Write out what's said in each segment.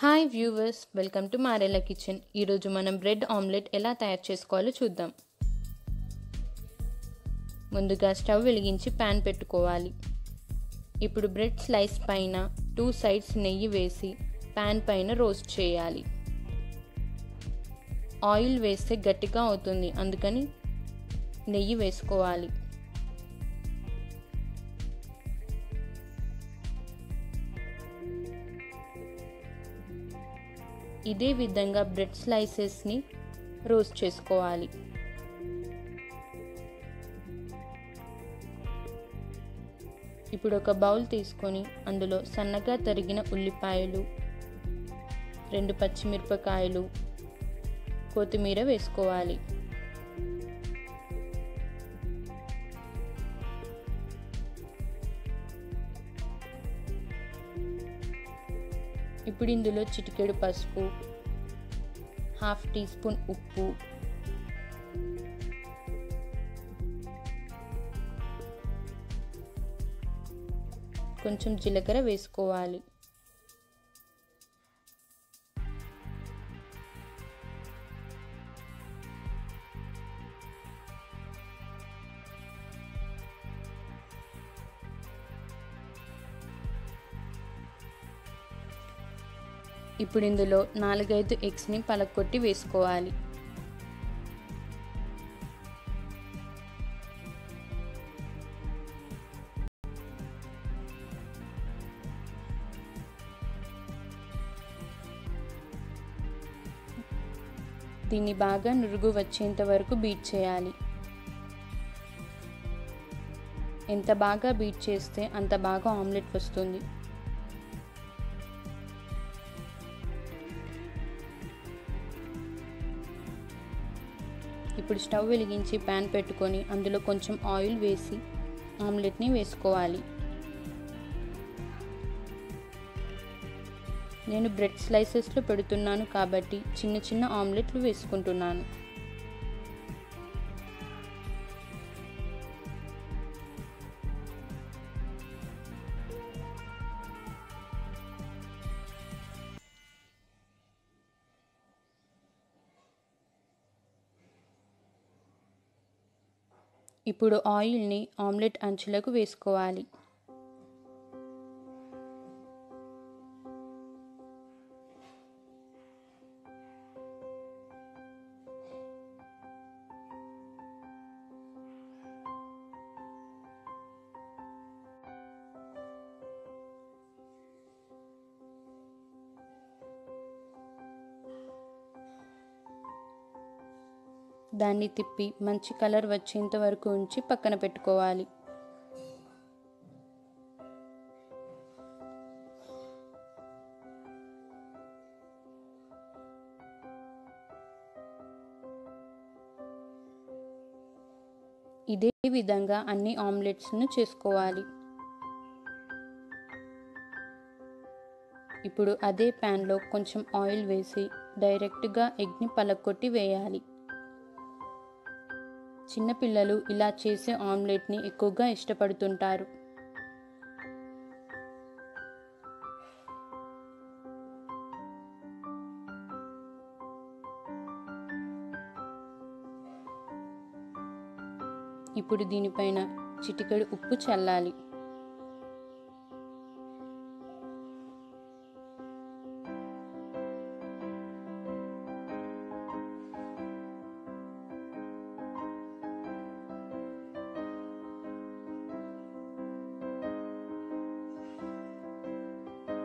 Hi viewers welcome to Marela kitchen. ఈరోజు మనం bread omelette ఎలా తయారు చేసుకోవాలో చూద్దాం. ముందుగా స్టవ్ వెలిగించి ప్యాన్ పెట్టుకోవాలి. ఇప్పుడు బ్రెడ్ స్లైస్ పైన టూ సైడ్స్ నెయ్యి వేసి ప్యాన్ పైన రోస్ట్ చేయాలి. ఆయిల్ వేస్తే గట్టిగా అవుతుంది అందుకని నెయ్యి వేసుకోవాలి. ఇదే విధంగా బ్రెడ్ స్లైసెస్ని రోస్ట్ చేసుకోవాలి. ఇప్పుడు ఒక బౌల్ తీసుకొని అందులో సన్నగా తరిగిన ఉల్లిపాయలు రెండు పచ్చిమిరపకాయలు కొత్తిమీర వేసుకోవాలి. ఇప్పుడు ఇందులో చిటికెడు పసుపు హాఫ్ టీ స్పూన్ ఉప్పు కొంచెం జీలకర్ర వేసుకోవాలి. ఇప్పుడు ఇందులో నాలుగైదు ఎగ్స్ని పలకొట్టి వేసుకోవాలి. దీన్ని బాగా నురుగు వచ్చేంత వరకు బీట్ చేయాలి. ఎంత బాగా బీట్ చేస్తే అంత బాగా ఆమ్లెట్ వస్తుంది. ఇప్పుడు స్టవ్ వెలిగించి ప్యాన్ పెట్టుకొని అందులో కొంచెం ఆయిల్ వేసి ఆమ్లెట్ని వేసుకోవాలి. నేను బ్రెడ్ స్లైసెస్లో పెడుతున్నాను కాబట్టి చిన్న చిన్న ఆమ్లెట్లు వేసుకుంటున్నాను. ఇప్పుడు ఆయిల్ని ఆమ్లెట్ అంచులకు వేసుకోవాలి. దాన్ని తిప్పి మంచి కలర్ వచ్చేంత వరకు ఉంచి పక్కన పెట్టుకోవాలి. ఇదే విధంగా అన్ని ఆమ్లెట్స్ను చేసుకోవాలి. ఇప్పుడు అదే ప్యాన్లో కొంచెం ఆయిల్ వేసి డైరెక్ట్గా ఎగ్ని పలకొట్టి వేయాలి. చిన్నపిల్లలు ఇలా చేసే ఆమ్లెట్ని ఎక్కువగా ఇష్టపడుతుంటారు. ఇప్పుడు దీనిపైన చిటికెడు ఉప్పు చల్లాలి.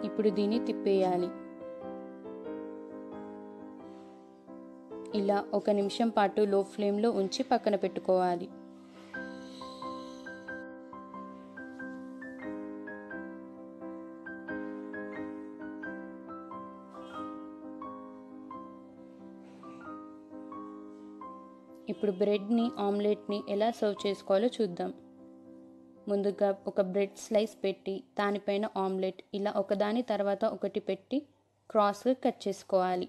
ఇప్పుడు దీన్ని తిప్పేయాలి. ఇలా ఒక నిమిషం పాటు లో ఫ్లేమ్లో ఉంచి పక్కన పెట్టుకోవాలి. ఇప్పుడు బ్రెడ్ని ఆమ్లెట్ని ఎలా సర్వ్ చేసుకోవాలో చూద్దాం. ముందుగా ఒక బ్రెడ్ స్లైస్ పెట్టి దానిపైన ఆమ్లెట్ ఇలా ఒకదాని తర్వాత ఒకటి పెట్టి క్రాస్గా కట్ చేసుకోవాలి.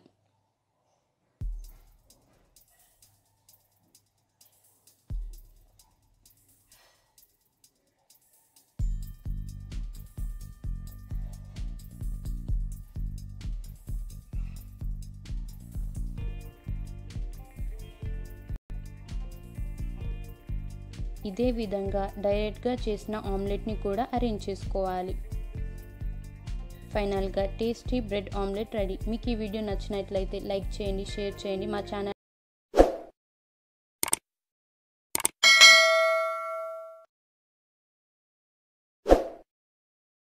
ఇదే విధంగా డైరెక్ట్గా చేసిన ఆమ్లెట్ని కూడా అరేంజ్ చేసుకోవాలి. ఫైనల్గా టేస్టీ బ్రెడ్ ఆమ్లెట్ రెడీ. మీకు ఈ వీడియో నచ్చినట్లయితే లైక్ చేయండి షేర్ చేయండి. మా ఛానల్